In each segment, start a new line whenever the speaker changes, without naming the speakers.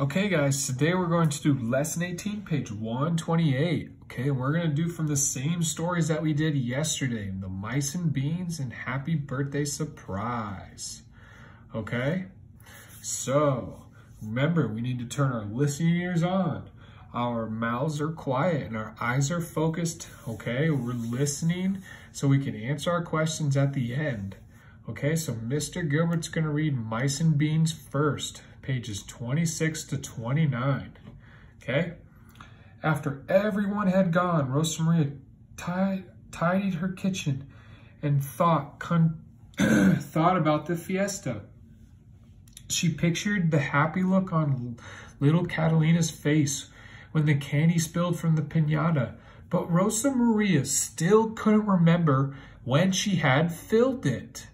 Okay guys, today we're going to do lesson 18, page 128. Okay, we're going to do from the same stories that we did yesterday, the mice and beans and happy birthday surprise. Okay, so remember we need to turn our listening ears on. Our mouths are quiet and our eyes are focused. Okay, we're listening so we can answer our questions at the end. Okay, so Mr. Gilbert's going to read mice and beans first pages 26 to 29. Okay? After everyone had gone, Rosa Maria tidied her kitchen and thought, thought about the fiesta. She pictured the happy look on little Catalina's face when the candy spilled from the pinata, but Rosa Maria still couldn't remember when she had filled it.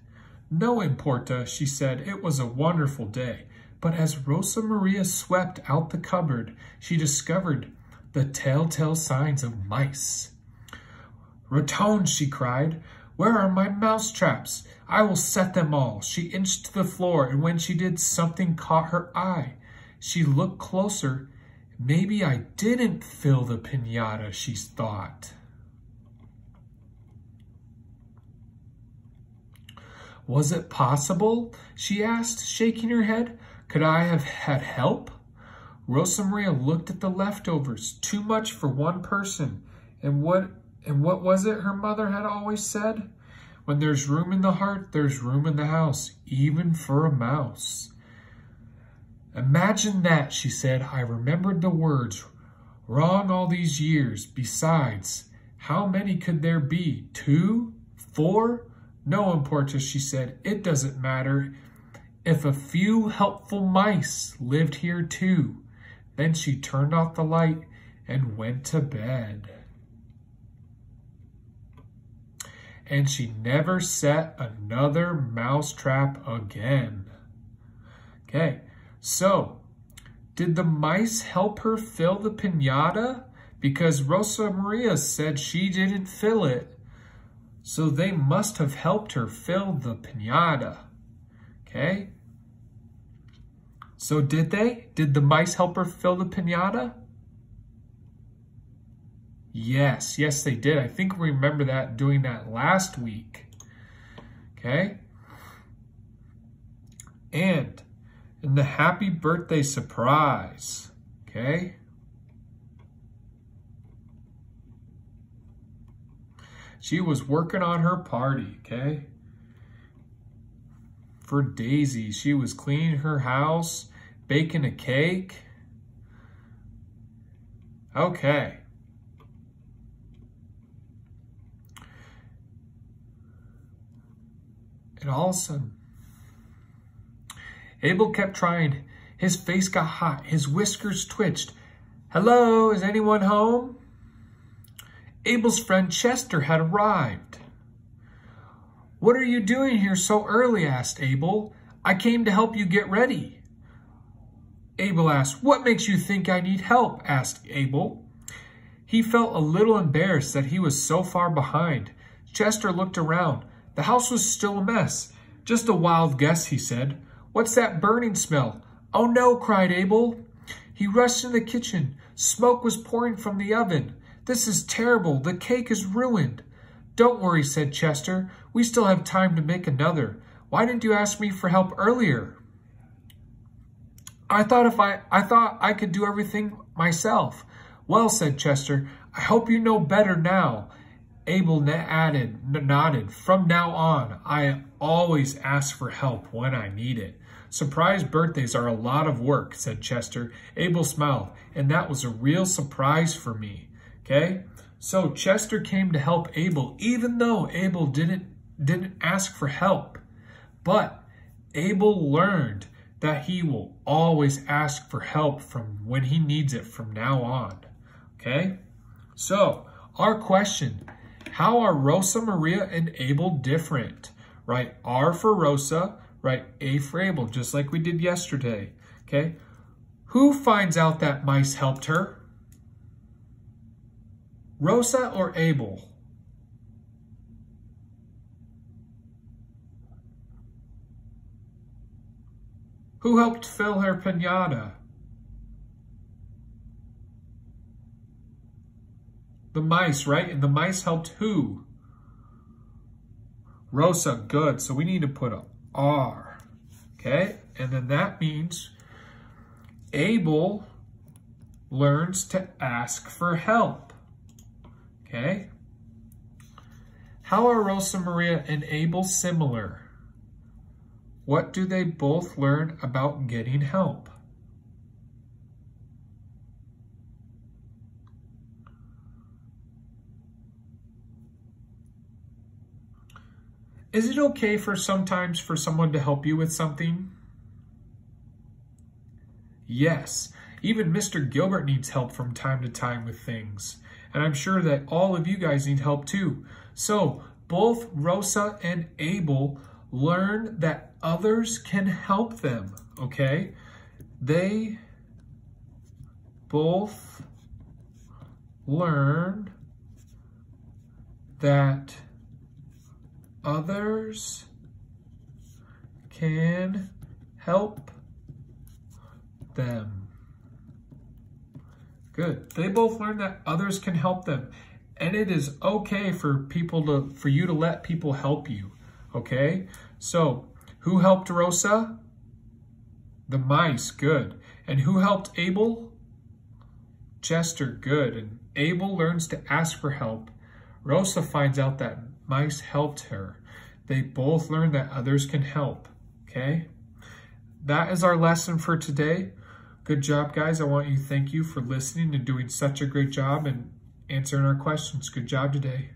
No importa, she said, it was a wonderful day. But as Rosa Maria swept out the cupboard, she discovered the telltale signs of mice. Raton, she cried, where are my mouse traps? I will set them all. She inched to the floor, and when she did, something caught her eye. She looked closer. Maybe I didn't fill the pinata, she thought. Was it possible? she asked, shaking her head. Could I have had help? Rosa Maria looked at the leftovers, too much for one person. And what and what was it her mother had always said? When there's room in the heart, there's room in the house, even for a mouse. Imagine that, she said. I remembered the words. Wrong all these years. Besides, how many could there be? Two? Four? No, Importa, she said. It doesn't matter if a few helpful mice lived here too. Then she turned off the light and went to bed. And she never set another mouse trap again. Okay, so did the mice help her fill the pinata? Because Rosa Maria said she didn't fill it. So they must have helped her fill the pinata. Okay? So did they? Did the mice help her fill the pinata? Yes, yes they did. I think we remember that doing that last week. Okay? And in the happy birthday surprise, okay? She was working on her party, okay? For Daisy. She was cleaning her house, baking a cake. Okay. And all of a sudden, Abel kept trying. His face got hot. His whiskers twitched. Hello, is anyone home? Abel's friend Chester had arrived. What are you doing here so early? asked Abel. I came to help you get ready. Abel asked, What makes you think I need help? asked Abel. He felt a little embarrassed that he was so far behind. Chester looked around. The house was still a mess. Just a wild guess, he said. What's that burning smell? Oh no, cried Abel. He rushed in the kitchen. Smoke was pouring from the oven. This is terrible. The cake is ruined. Don't worry, said Chester. We still have time to make another. Why didn't you ask me for help earlier? I thought if I I thought I could do everything myself. Well, said Chester, I hope you know better now. Abel added, nodded. From now on, I always ask for help when I need it. Surprise birthdays are a lot of work, said Chester. Abel smiled, and that was a real surprise for me. Okay? So Chester came to help Abel, even though Abel didn't, didn't ask for help. But Abel learned that he will always ask for help from when he needs it from now on. Okay? So, our question, how are Rosa Maria and Abel different? Right? R for Rosa, right? A for Abel, just like we did yesterday. Okay? Who finds out that mice helped her? Rosa or Abel? Who helped fill her pinata? The mice, right? And the mice helped who? Rosa, good. So we need to put a R, okay? And then that means Abel learns to ask for help okay? How are Rosa Maria and Abel similar? What do they both learn about getting help? Is it okay for sometimes for someone to help you with something? Yes, even Mr. Gilbert needs help from time to time with things. And I'm sure that all of you guys need help too. So both Rosa and Abel learn that others can help them, okay? They both learn that others can help them. Good. They both learn that others can help them. And it is okay for people to, for you to let people help you. Okay? So, who helped Rosa? The mice, good. And who helped Abel? Chester, good. And Abel learns to ask for help. Rosa finds out that mice helped her. They both learn that others can help, okay? That is our lesson for today. Good job, guys. I want you to thank you for listening and doing such a great job and answering our questions. Good job today.